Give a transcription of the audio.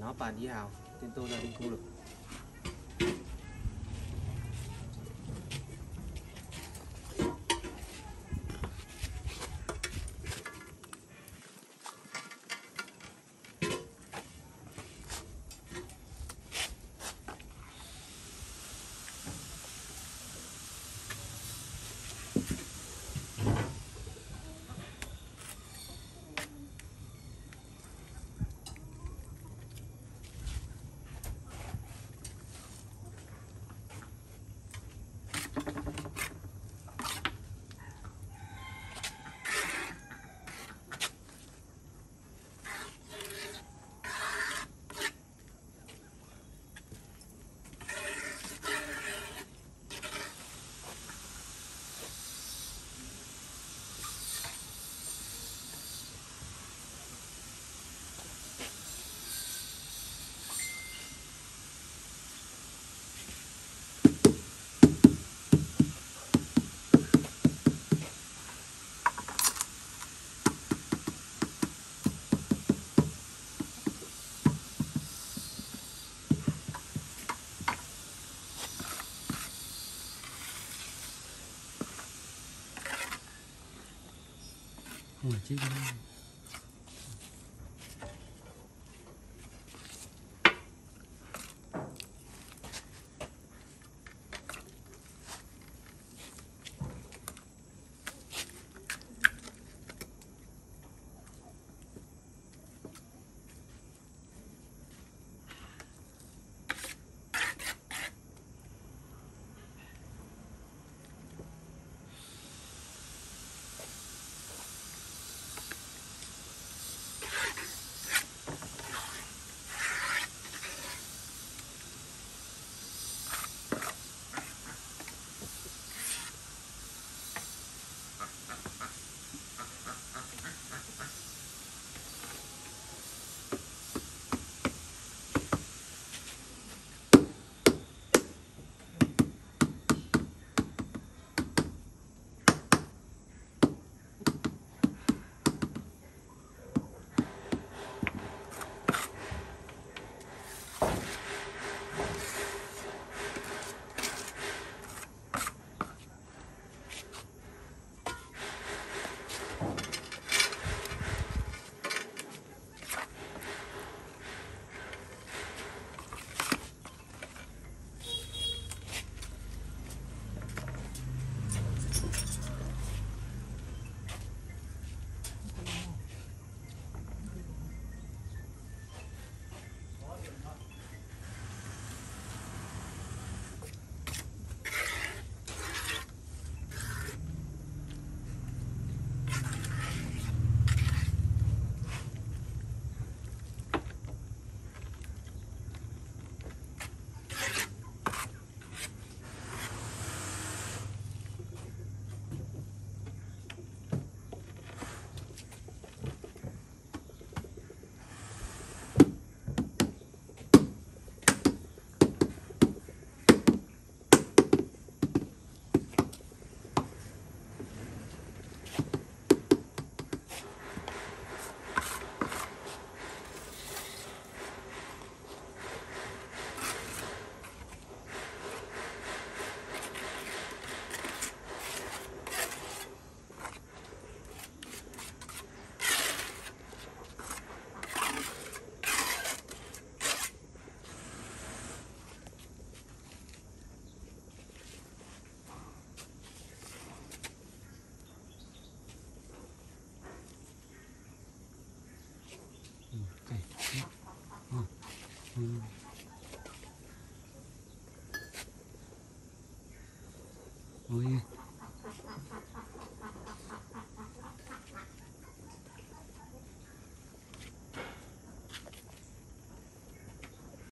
nó bàn đi hào tên tôi là đi cô được. không phải 嗯，老爷。